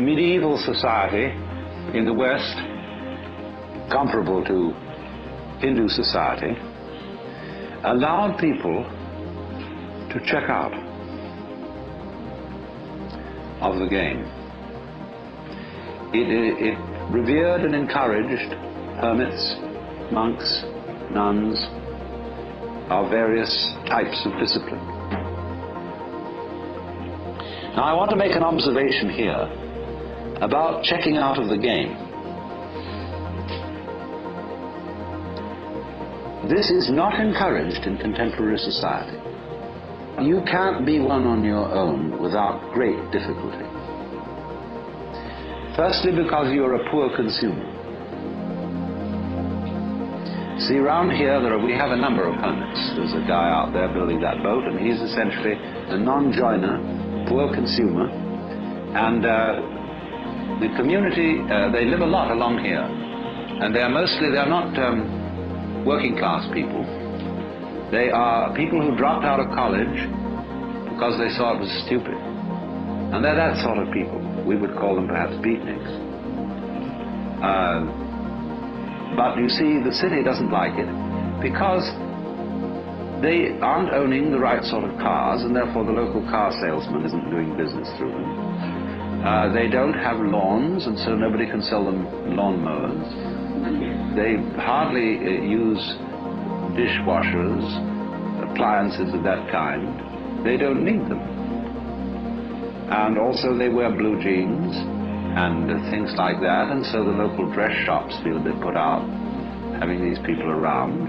medieval society in the West, comparable to Hindu society, allowed people to check out of the game. It, it, it revered and encouraged hermits, monks, nuns of various types of discipline. Now, I want to make an observation here about checking out of the game. This is not encouraged in contemporary society. You can't be one on your own without great difficulty. Firstly, because you're a poor consumer. See, around here, are, we have a number of hermits. There's a guy out there building that boat, and he's essentially a non-joiner, poor consumer, and uh, the community, uh, they live a lot along here, and they're mostly, they're not um, working class people. They are people who dropped out of college because they saw it was stupid. And they're that sort of people. We would call them perhaps beatniks. Uh, but you see, the city doesn't like it because they aren't owning the right sort of cars, and therefore the local car salesman isn't doing business through them. Uh, they don't have lawns, and so nobody can sell them lawn mowers. They hardly uh, use dishwashers, appliances of that kind, they don't need them. And also they wear blue jeans and uh, things like that, and so the local dress shops feel a bit put out having these people around.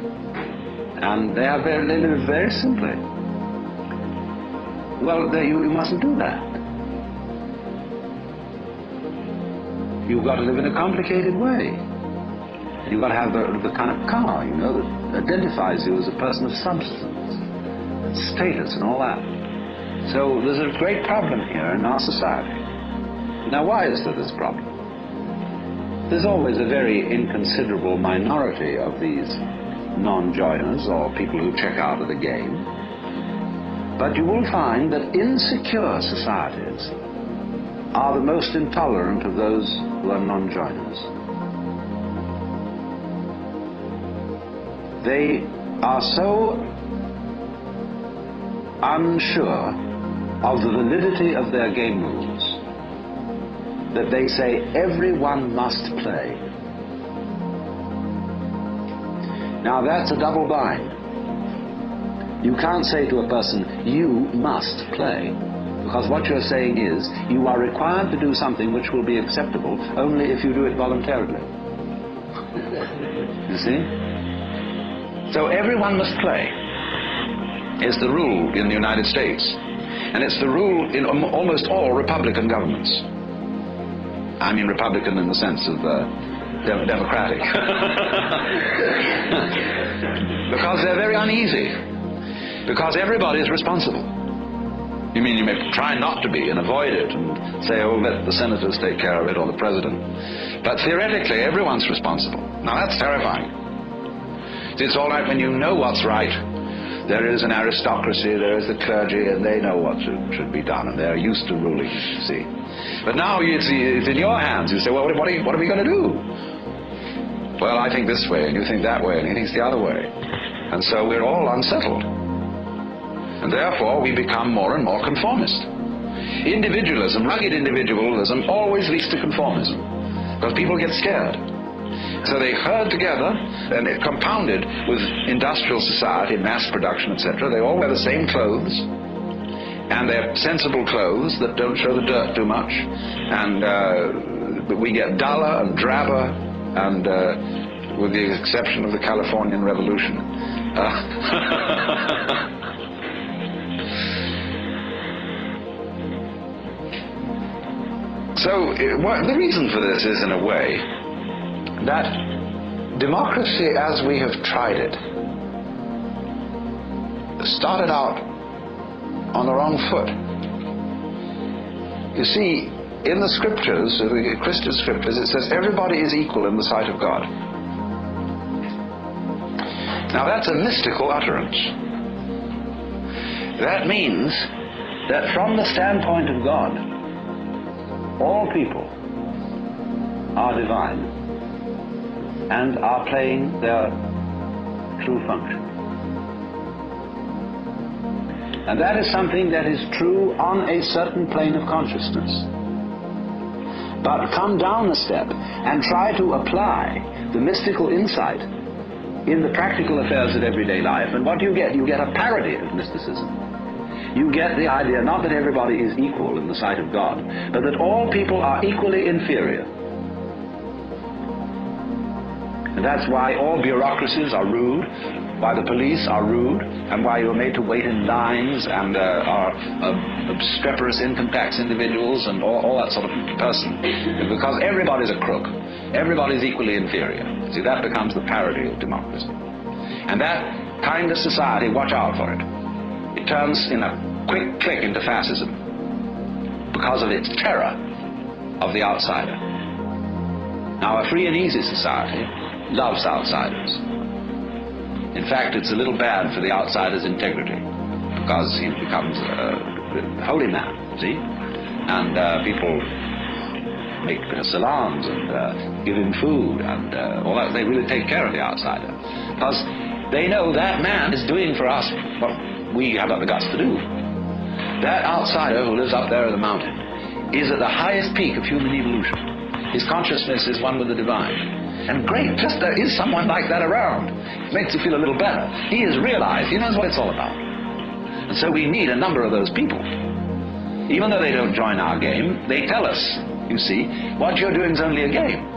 And they are very, they live very simply. Well, they, you, you mustn't do that. You've got to live in a complicated way. You've got to have the, the kind of car, you know, that identifies you as a person of substance, status, and all that. So there's a great problem here in our society. Now, why is there this problem? There's always a very inconsiderable minority of these non-joiners or people who check out of the game. But you will find that insecure societies are the most intolerant of those who are non-joiners. they are so unsure of the validity of their game rules that they say everyone must play. Now that's a double bind. You can't say to a person, you must play. Because what you're saying is, you are required to do something which will be acceptable only if you do it voluntarily. you see? So everyone must play is the rule in the United States. And it's the rule in almost all Republican governments. I mean Republican in the sense of uh, de- democratic. because they're very uneasy. Because everybody is responsible. You mean you may try not to be and avoid it and say, oh, let the senators take care of it or the president. But theoretically, everyone's responsible. Now that's terrifying. It's all right when you know what's right. There is an aristocracy, there is the clergy, and they know what should, should be done, and they're used to ruling, you see. But now it's, it's in your hands. You say, well, what are, what are we going to do? Well, I think this way, and you think that way, and he thinks the other way. And so we're all unsettled. And therefore, we become more and more conformist. Individualism, rugged individualism, always leads to conformism. Because people get scared. So they herd together, and it compounded with industrial society, mass production, etc. They all wear the same clothes, and they're sensible clothes that don't show the dirt too much. And uh, we get duller and drabber, and uh, with the exception of the Californian Revolution. Uh, So, uh, the reason for this is, in a way, that democracy as we have tried it started out on the wrong foot. You see, in the scriptures, the Christian scriptures, it says everybody is equal in the sight of God. Now that's a mystical utterance. That means that from the standpoint of God, all people are divine and are playing their true function. And that is something that is true on a certain plane of consciousness. But come down a step and try to apply the mystical insight in the practical affairs of everyday life, and what do you get? You get a parody of mysticism. You get the idea not that everybody is equal in the sight of God, but that all people are equally inferior. And that's why all bureaucracies are rude, why the police are rude, and why you're made to wait in lines and uh, are uh, obstreperous income tax individuals and all, all, that sort of person. Because everybody's a crook. Everybody's equally inferior. See, that becomes the parody of democracy. And that kind of society, watch out for it. It turns in a quick click into fascism because of its terror of the outsider. Now, a free and easy society loves outsiders. In fact, it's a little bad for the outsider's integrity because he becomes a holy man, see? And uh, people make uh, salams and uh, give him food and uh, all that. They really take care of the outsider because they know that man is doing for us what we have not the guts to do. That outsider who lives up there in the mountain is at the highest peak of human evolution. His consciousness is one with the divine. And great, just there is someone like that around. It makes you feel a little better. He has realized, he knows what it's all about. And so we need a number of those people. Even though they don't join our game, they tell us, you see, what you're doing is only a game.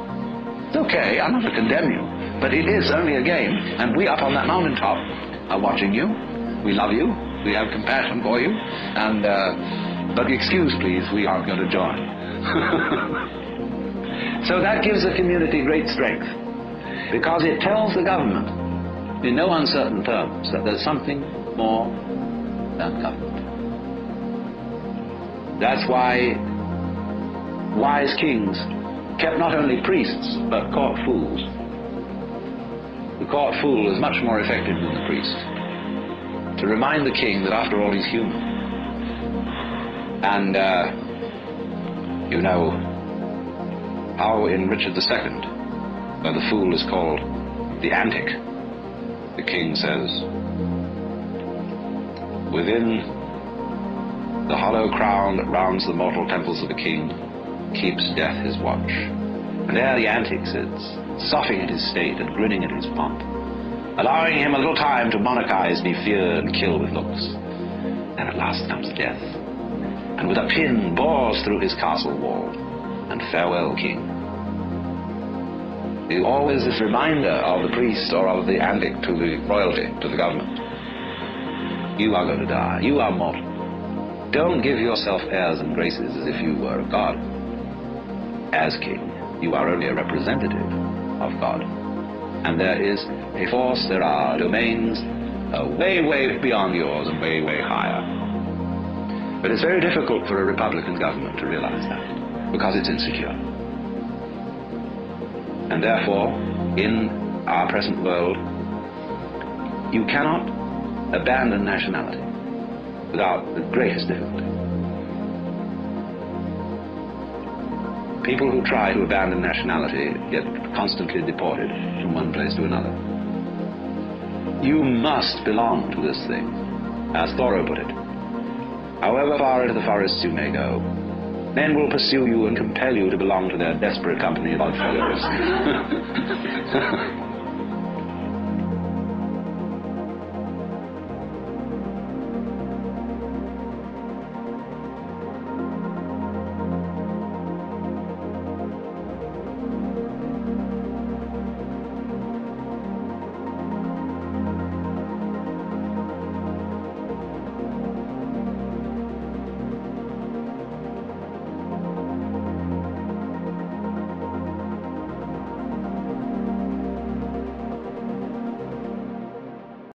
It's okay, I'm not to condemn you, but it is only a game, and we up on that mountaintop are watching you. We love you. We have compassion for you. And, uh, but excuse, please, we aren't going to join. So that gives the community great strength because it tells the government in no uncertain terms that there's something more than government. That's why wise kings kept not only priests but court fools. The court fool is much more effective than the priest to remind the king that after all he's human. And, uh, you know, how in Richard II, where the fool is called the antic, the king says, Within the hollow crown that rounds the mortal temples of a king keeps death his watch. And there the antic sits, scoffing at his state and grinning at his pomp, allowing him a little time to monarchize, be feared, and kill with looks. And at last comes death, and with a pin bores through his castle wall and farewell, King. It always this reminder of the priest or of the antic to the royalty, to the government. You are going to die. You are mortal. Don't give yourself airs and graces as if you were a god. As king, you are only a representative of God. And there is a force, there are domains uh, way, way beyond yours and way, way higher. But it's very difficult for a Republican government to realize that because it's insecure. And therefore, in our present world, you cannot abandon nationality without the greatest difficulty. People who try to abandon nationality get constantly deported from one place to another. You must belong to this thing, as Thoreau put it. However far into the forests you may go, Men will pursue you and compel you to belong to their desperate company of oddfellows.